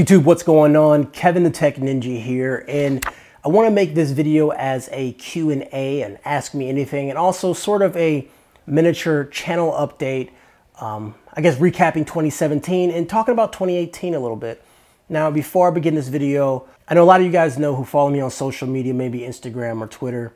YouTube, what's going on? Kevin the Tech Ninja here, and I want to make this video as a Q&A and ask me anything, and also sort of a miniature channel update, um, I guess recapping 2017 and talking about 2018 a little bit. Now, before I begin this video, I know a lot of you guys know who follow me on social media, maybe Instagram or Twitter,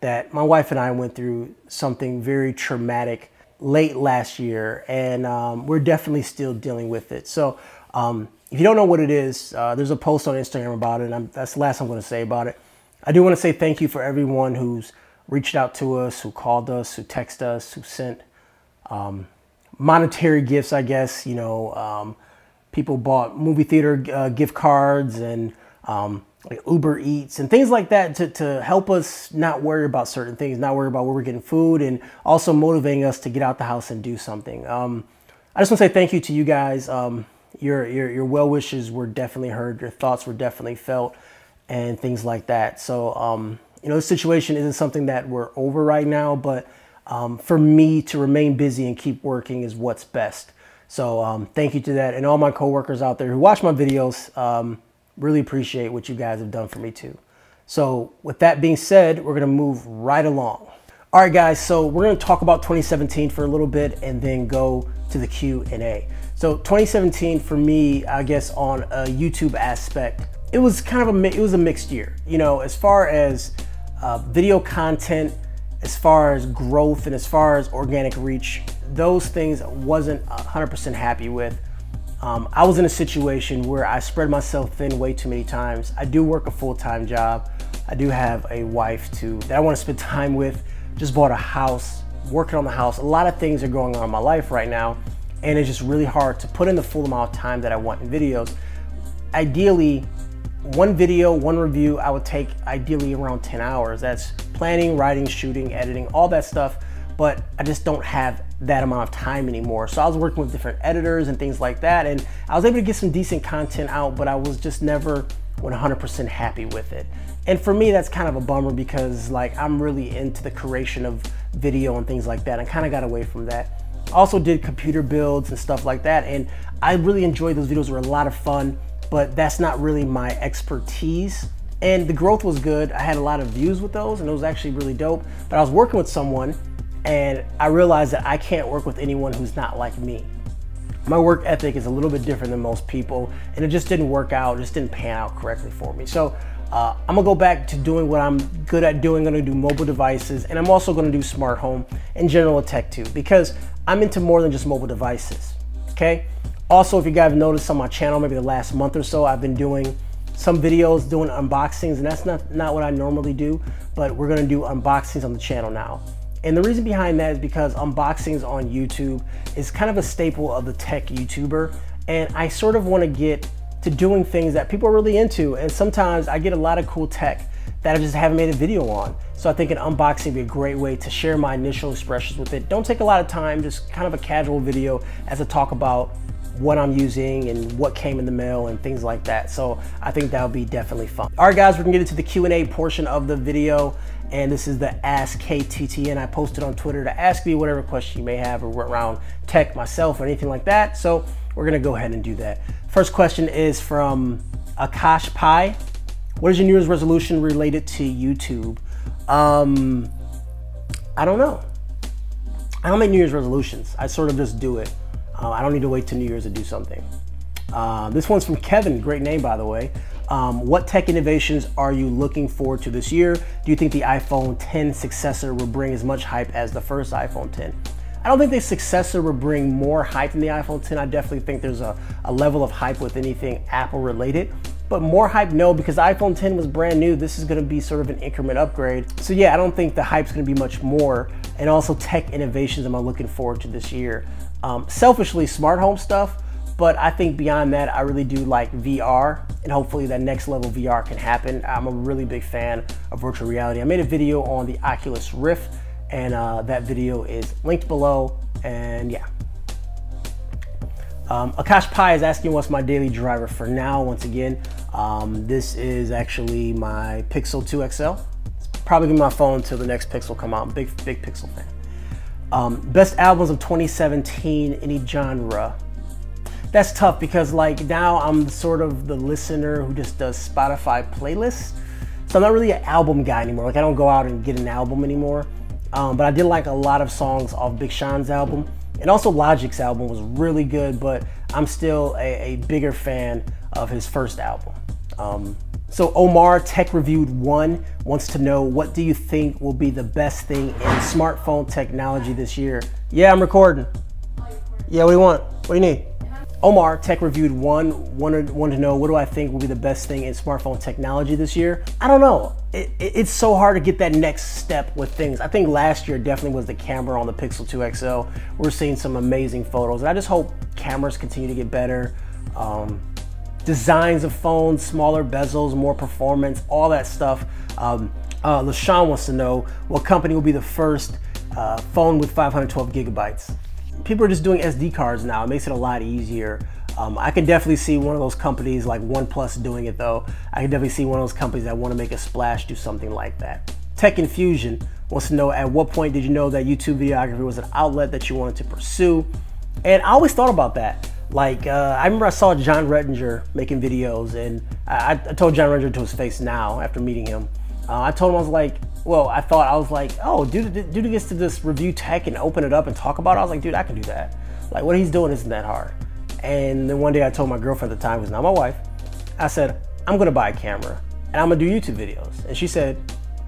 that my wife and I went through something very traumatic late last year, and um, we're definitely still dealing with it. So um, if you don't know what it is, uh, there's a post on Instagram about it, and I'm, that's the last I'm going to say about it. I do want to say thank you for everyone who's reached out to us, who called us, who texted us, who sent um, monetary gifts, I guess. You know, um, people bought movie theater uh, gift cards and um, like Uber Eats and things like that to, to help us not worry about certain things, not worry about where we're getting food, and also motivating us to get out the house and do something. Um, I just want to say thank you to you guys. Your, your, your well wishes were definitely heard, your thoughts were definitely felt, and things like that. So, um, you know, the situation isn't something that we're over right now, but um, for me to remain busy and keep working is what's best. So, um, thank you to that, and all my coworkers out there who watch my videos. Um, really appreciate what you guys have done for me too. So, with that being said, we're gonna move right along. All right, guys. So we're gonna talk about 2017 for a little bit, and then go to the Q and A. So 2017 for me, I guess on a YouTube aspect, it was kind of a it was a mixed year. You know, as far as uh, video content, as far as growth, and as far as organic reach, those things wasn't 100% happy with. Um, I was in a situation where I spread myself thin way too many times. I do work a full-time job. I do have a wife too that I want to spend time with. Just bought a house, working on the house. A lot of things are going on in my life right now and it's just really hard to put in the full amount of time that I want in videos. Ideally, one video, one review, I would take ideally around 10 hours. That's planning, writing, shooting, editing, all that stuff, but I just don't have that amount of time anymore. So I was working with different editors and things like that, and I was able to get some decent content out, but I was just never 100% happy with it. And for me, that's kind of a bummer because like I'm really into the creation of video and things like that. I kind of got away from that. Also did computer builds and stuff like that. And I really enjoyed those videos, were a lot of fun, but that's not really my expertise. And the growth was good. I had a lot of views with those and it was actually really dope. But I was working with someone and I realized that I can't work with anyone who's not like me. My work ethic is a little bit different than most people and it just didn't work out, it just didn't pan out correctly for me. So uh, I'm gonna go back to doing what I'm good at doing. I'm gonna do mobile devices and I'm also gonna do smart home and general tech too because I'm into more than just mobile devices, okay? Also, if you guys have noticed on my channel, maybe the last month or so, I've been doing some videos doing unboxings and that's not, not what I normally do, but we're gonna do unboxings on the channel now. And the reason behind that is because unboxings on YouTube is kind of a staple of the tech YouTuber. And I sort of wanna get to doing things that people are really into. And sometimes I get a lot of cool tech that I just haven't made a video on. So I think an unboxing would be a great way to share my initial expressions with it. Don't take a lot of time, just kind of a casual video as I talk about what I'm using and what came in the mail and things like that. So I think that would be definitely fun. All right, guys, we're gonna get into the Q&A portion of the video. And this is the Ask KTTN. I posted on Twitter to ask me whatever question you may have or around tech myself or anything like that. So we're gonna go ahead and do that. First question is from Akash Pai. What is your New Year's resolution related to YouTube? Um, I don't know. I don't make New Year's resolutions. I sort of just do it. Uh, I don't need to wait to New Year's to do something. Uh, this one's from Kevin. Great name, by the way. Um, what tech innovations are you looking forward to this year? Do you think the iPhone 10 successor will bring as much hype as the first iPhone 10? I don't think the successor will bring more hype than the iPhone 10. I definitely think there's a, a level of hype with anything Apple related. But more hype, no, because iPhone 10 was brand new. This is gonna be sort of an increment upgrade. So yeah, I don't think the hype's gonna be much more. And also tech innovations am I looking forward to this year. Um, selfishly, smart home stuff, but I think beyond that, I really do like VR and hopefully that next level VR can happen. I'm a really big fan of virtual reality. I made a video on the Oculus Rift and uh, that video is linked below and yeah. Um, Akash Pai is asking what's my daily driver for now. Once again, um, this is actually my Pixel 2 XL. It's probably my phone until the next Pixel come out. Big, big Pixel fan. Um, best albums of 2017, any genre. that's tough because like now I'm sort of the listener who just does Spotify playlists. So I'm not really an album guy anymore. Like I don't go out and get an album anymore. Um, but I did like a lot of songs off Big Sean's album. And also Logic's album was really good, but I'm still a, a bigger fan of his first album. Um, so Omar, Tech Reviewed One, wants to know what do you think will be the best thing in smartphone technology this year? Yeah, I'm recording. Yeah, what do you want? What do you need? Omar, Tech Reviewed One, wanted, wanted to know what do I think will be the best thing in smartphone technology this year? I don't know. It, it, it's so hard to get that next step with things. I think last year definitely was the camera on the Pixel 2 XL. We're seeing some amazing photos. And I just hope cameras continue to get better. Um, designs of phones, smaller bezels, more performance, all that stuff. Um, uh, LaShawn wants to know what company will be the first uh, phone with 512 gigabytes people are just doing SD cards now. It makes it a lot easier. Um, I can definitely see one of those companies like OnePlus doing it though. I can definitely see one of those companies that want to make a splash do something like that. Tech Infusion wants to know at what point did you know that YouTube videography was an outlet that you wanted to pursue? And I always thought about that. Like, uh, I remember I saw Jon Rettinger making videos, and I, I told Jon Rettinger to his face now after meeting him. Uh, I told him I was like, well, I thought I was like, oh, dude, dude gets to just review tech and open it up and talk about it. I was like, dude, I can do that. Like what he's doing isn't that hard. And then one day I told my girlfriend at the time, who's not my wife, I said, I'm gonna buy a camera and I'm gonna do YouTube videos. And she said,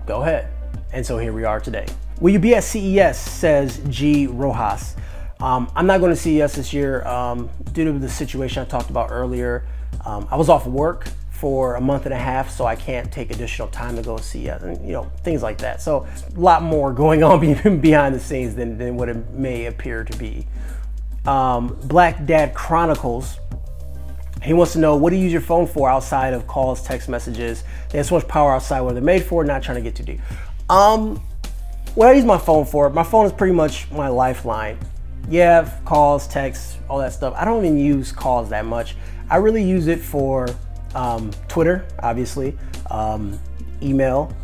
go ahead. And so here we are today. Will you be at CES, says G Rojas. Um, I'm not going to CES this year um, due to the situation I talked about earlier. Um, I was off work for a month and a half, so I can't take additional time to go see and you know things like that. So a lot more going on behind the scenes than, than what it may appear to be. Um, Black Dad Chronicles. He wants to know what do you use your phone for outside of calls, text messages. They have so much power outside what they're made for. Not trying to get too deep. Um, what I use my phone for, my phone is pretty much my lifeline. Yeah, calls, texts, all that stuff. I don't even use calls that much. I really use it for um, Twitter, obviously, um, email.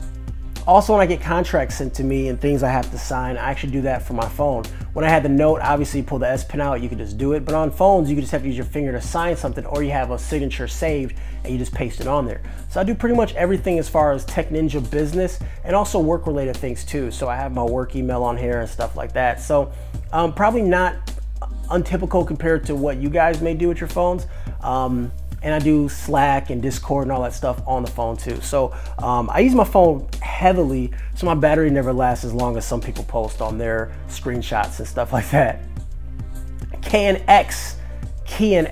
Also, when I get contracts sent to me and things I have to sign, I actually do that from my phone. When I had the note, obviously pull the S Pen out, you can just do it. But on phones, you just have to use your finger to sign something or you have a signature saved and you just paste it on there. So I do pretty much everything as far as Tech Ninja business and also work related things too. So I have my work email on here and stuff like that. So um, probably not untypical compared to what you guys may do with your phones. Um, and I do Slack and Discord and all that stuff on the phone too. So um, I use my phone heavily, so my battery never lasts as long as some people post on their screenshots and stuff like that. KNX,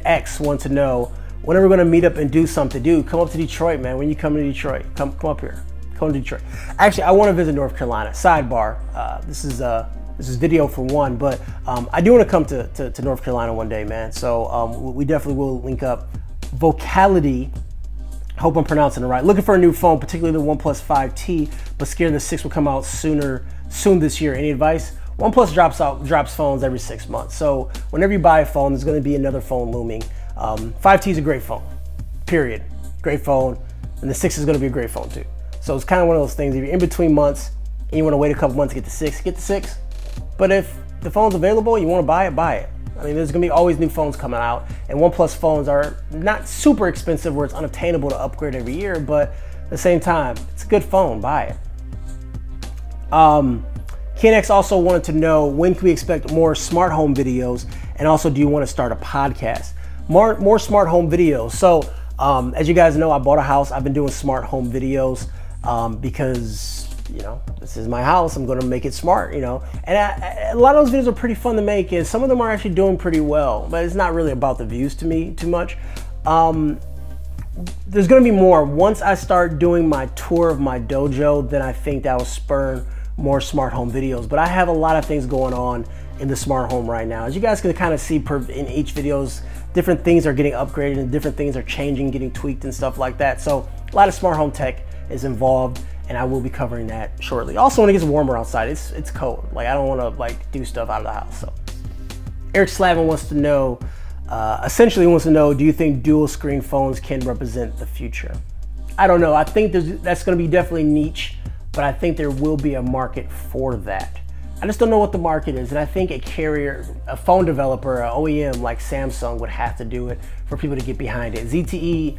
X want to know when are we gonna meet up and do something? Dude, come up to Detroit, man. When you come to Detroit, come come up here. Come to Detroit. Actually, I want to visit North Carolina. Sidebar. Uh, this is uh, this is video for one, but um, I do want to come to, to, to, North Carolina one day, man. So um, we definitely will link up Vocality. Hope I'm pronouncing it right. Looking for a new phone, particularly the OnePlus 5T, but scared the 6 will come out sooner, soon this year. Any advice? OnePlus drops out drops phones every six months. So whenever you buy a phone, there's going to be another phone looming. Um, 5T is a great phone. Period. Great phone, and the 6 is going to be a great phone too. So it's kind of one of those things. If you're in between months and you want to wait a couple months to get the 6, get the 6. But if the phone's available, you want to buy it, buy it. I mean, there's gonna be always new phones coming out, and OnePlus phones are not super expensive where it's unobtainable to upgrade every year, but at the same time, it's a good phone, buy it. Um, KNX also wanted to know when can we expect more smart home videos, and also do you want to start a podcast? More, more smart home videos. So, um, as you guys know, I bought a house. I've been doing smart home videos um, because you know, this is my house. I'm going to make it smart, you know. And a lot of those videos are pretty fun to make, and some of them are actually doing pretty well. But it's not really about the views to me too much. Um, there's going to be more. Once I start doing my tour of my dojo, then I think that will spur more smart home videos. But I have a lot of things going on in the smart home right now. As you guys can kind of see per, in each videos, different things are getting upgraded and different things are changing, getting tweaked and stuff like that. So a lot of smart home tech is involved and I will be covering that shortly. Also, when it gets warmer outside, it's it's cold. Like I don't want to like do stuff out of the house. So, Eric Slavin wants to know, uh, essentially wants to know, do you think dual screen phones can represent the future? I don't know. I think that's going to be definitely niche, but I think there will be a market for that. I just don't know what the market is. And I think a carrier, a phone developer, an OEM like Samsung would have to do it for people to get behind it. ZTE,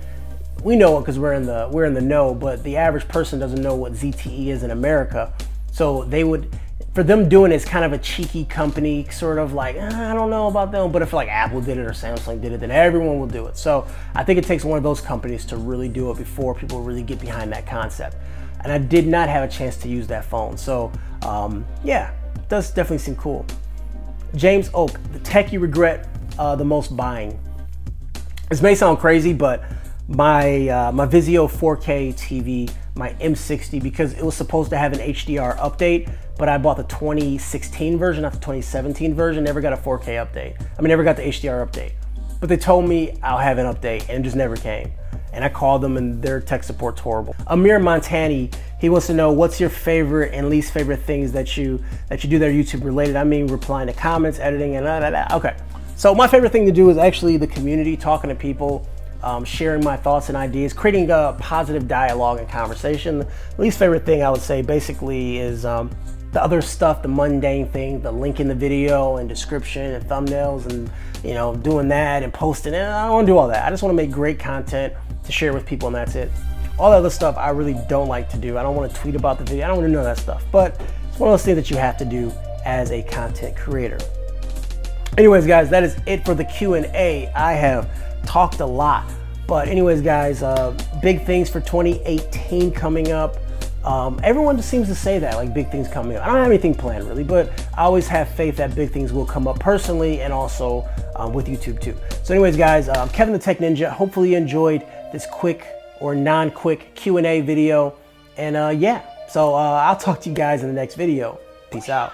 we know it because we're in the we're in the know, but the average person doesn't know what ZTE is in America. So they would for them doing it, it's kind of a cheeky company, sort of like, ah, I don't know about them. But if like Apple did it or Samsung did it, then everyone will do it. So I think it takes one of those companies to really do it before people really get behind that concept. And I did not have a chance to use that phone. So um, yeah, does definitely seem cool. James Oak, the tech you regret uh, the most buying. This may sound crazy, but my uh, my Vizio 4K TV, my M60, because it was supposed to have an HDR update but I bought the 2016 version, not the 2017 version, never got a 4K update. I mean, never got the HDR update. But they told me I'll have an update and it just never came. And I called them and their tech support's horrible. Amir Montani, he wants to know what's your favorite and least favorite things that you that you do that are YouTube related. I mean, replying to comments, editing, and da. okay. So my favorite thing to do is actually the community, talking to people, um, sharing my thoughts and ideas, creating a positive dialogue and conversation. The least favorite thing I would say basically is um, the other stuff, the mundane thing, the link in the video and description and thumbnails and you know doing that and posting it. I don't want to do all that. I just want to make great content to share with people and that's it. All the other stuff I really don't like to do. I don't want to tweet about the video. I don't want to know that stuff. But it's one of those things that you have to do as a content creator. Anyways, guys, that is it for the Q&A. I have talked a lot. But anyways, guys, uh, big things for 2018 coming up. Um, everyone just seems to say that, like big things coming up. I don't have anything planned really, but I always have faith that big things will come up personally and also um, with YouTube too. So anyways, guys, um, Kevin the Tech Ninja, hopefully you enjoyed this quick or non-quick Q&A video. And uh, yeah, so uh, I'll talk to you guys in the next video. Peace out.